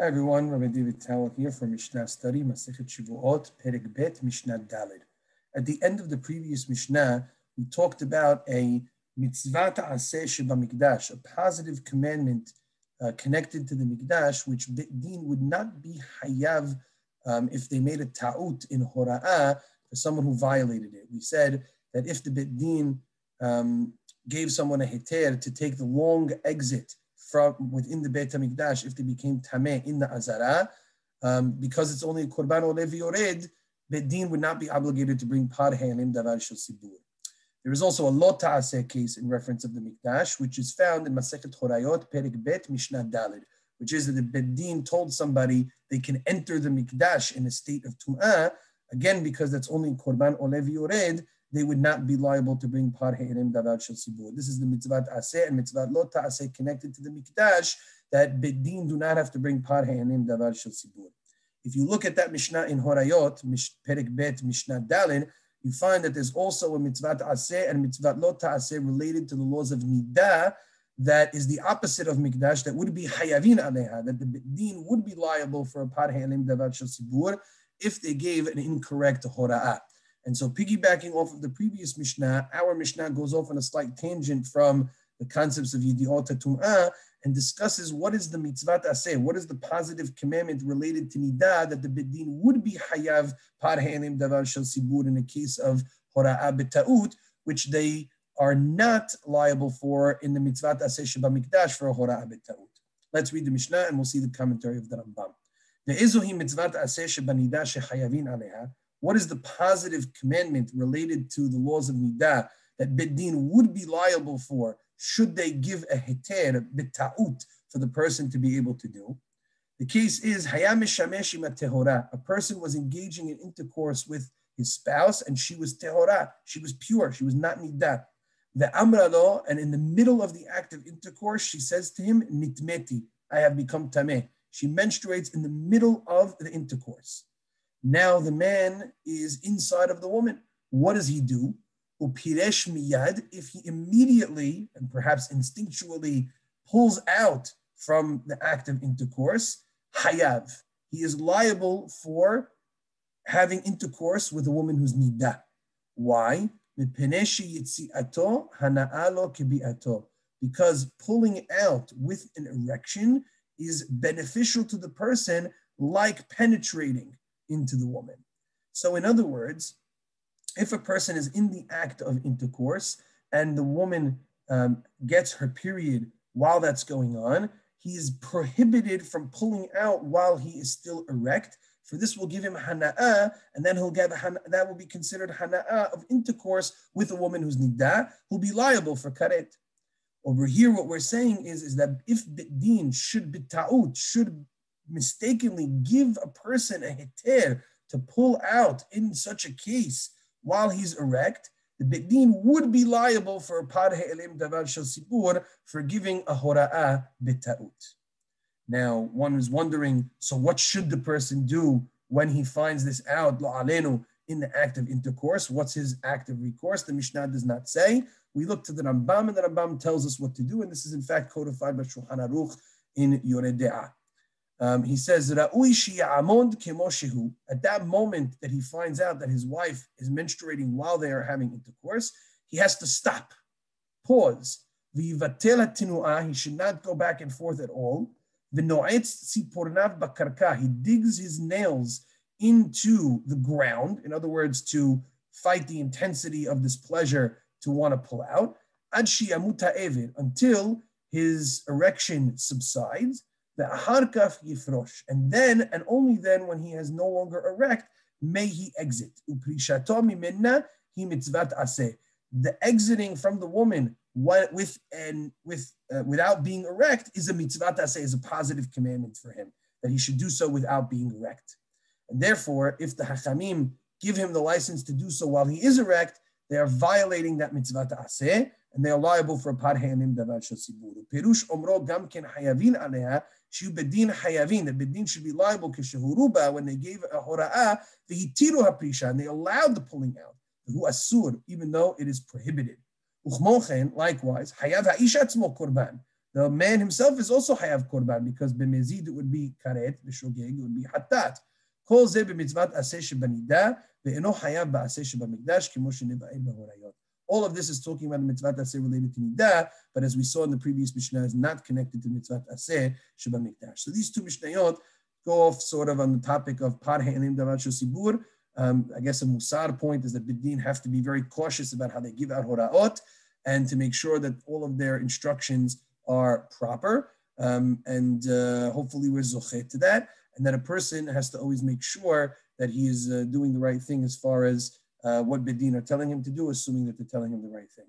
Hi everyone, Rabbi David Tawil here for Mishnah study, Masechet Shavuot, Perek Bet, Mishnah Daled. At the end of the previous Mishnah, we talked about a mitzvah ta'aseh mikdash, a positive commandment uh, connected to the mikdash, which din would not be hayav um, if they made a ta'ut in hora'ah for someone who violated it. We said that if the bit din um, gave someone a heter to take the long exit from within the Beit HaMikdash if they became tameh in the Azara, um, because it's only a korban olevi yored, Bedin would not be obligated to bring par halim davar shel. There is also a lot ta'aseh case in reference of the Mikdash, which is found in Masechet Horayot, Perek Bet, Mishnah Daled, which is that the Bedin told somebody they can enter the Mikdash in a state of Tum'ah, again, because that's only Korban Olevi Yored, they would not be liable to bring par he'erim davar shel sibur. This is the mitzvah aseh and mitzvah lo ta'aseh connected to the mikdash that bedin do not have to bring par he'erim davar shel sibur. If you look at that Mishnah in Horayot, Perek Bet, Mishnah Daled, you find that there's also a mitzvah aseh and mitzvah lo ta'aseh related to the laws of nidah that is the opposite of mikdash that would be hayavin aleha, that the bedin would be liable for a par he'erim davar shel sibur if they gave an incorrect hora'ah. And so, piggybacking off of the previous Mishnah, our Mishnah goes off on a slight tangent from the concepts of Yidiot Tum'ah and discusses what is the mitzvah aseh, what is the positive commandment related to nidah that the bedin would be hayav par ha'elim davar shel sibur in the case of hora'ah beta'ut, which they are not liable for in the mitzvah aseh sheba mikdash for hora'ah beta'ut. Let's read the Mishnah and we'll see the commentary of the Rambam. The izuhi mitzvah aseh sheba nidah shechayavin aleha. What is the positive commandment related to the laws of Nidah that Beddin would be liable for should they give a heter, bita'ut, for the person to be able to do? The case is, a person was engaging in intercourse with his spouse and she was tehora, she was pure, she was not nidah. The amralo, and in the middle of the act of intercourse, she says to him, nitmeti, I have become tameh. She menstruates in the middle of the intercourse. Now the man is inside of the woman. What does he do? Upiresh miyad, if he immediately and perhaps instinctually pulls out from the act of intercourse, hayav. He is liable for having intercourse with a woman who's nidah. Why? Because pulling out with an erection is beneficial to the person like penetrating into the woman. So, in other words, if a person is in the act of intercourse and the woman um, gets her period while that's going on, he is prohibited from pulling out while he is still erect. For this will give him hana'ah, and then he'll get that will be considered hana'ah of intercourse with a woman who's nidah, who'll be liable for karet. Over here, what we're saying is, is that if din should be ta'ut, should mistakenly give a person a heter to pull out in such a case while he's erect, the Bedin would be liable for par he'elim davar shel sibur for giving a hora'ah bita'ut. Now, one is wondering, so what should the person do when he finds this out, la'alenu, in the act of intercourse? What's his act of recourse? The Mishnah does not say. We look to the Rambam, and the Rambam tells us what to do, and this is in fact codified by Shulchan Aruch in Yoreh De'ah. Um, he says at that moment that he finds out that his wife is menstruating while they are having intercourse, he has to stop, pause. He should not go back and forth at all. He digs his nails into the ground, in other words, to fight the intensity of this pleasure to want to pull out, until his erection subsides. And then, and only then, when he has no longer erect, may he exit. Mitzvat aseh. The exiting from the woman with and with uh, without being erect is a mitzvah aseh, is a positive commandment for him that he should do so without being erect. And therefore, if the hachamim give him the license to do so while he is erect, they are violating that mitzvah aseh, and they are liable for par hayanim davar shasiburu. Perush omro gam ken hayavin aleha Shiu bedin hayavin, that bedin should be liable kishahuruba when they gave a hora'ah, the hitiru haprisha, and they allowed the pulling out, who asur, even though it is prohibited. Uchmochen, likewise, hayav ha'isha korban. the man himself is also hayav korban because b'mezid it would be karet, b'shogeg it would be hatat. כל זה במצוות עשה שבנידה, ואינו חייב בעשה שבמקדש, כמו שנבעה בהוריות. All of this is talking about the mitzvah aseh related to nidah, but as we saw in the previous mishnah, is not connected to mitzvah aseh shebamikdash. So these two mishnayot go off sort of on the topic of par he'enim davar sibur. Um, I guess a musar point is that bidin have to be very cautious about how they give out horaot and to make sure that all of their instructions are proper. Um, and uh, hopefully we're zochet to that. And that a person has to always make sure that he is uh, doing the right thing as far as uh, what Bedin are telling him to do, assuming that they're telling him the right thing.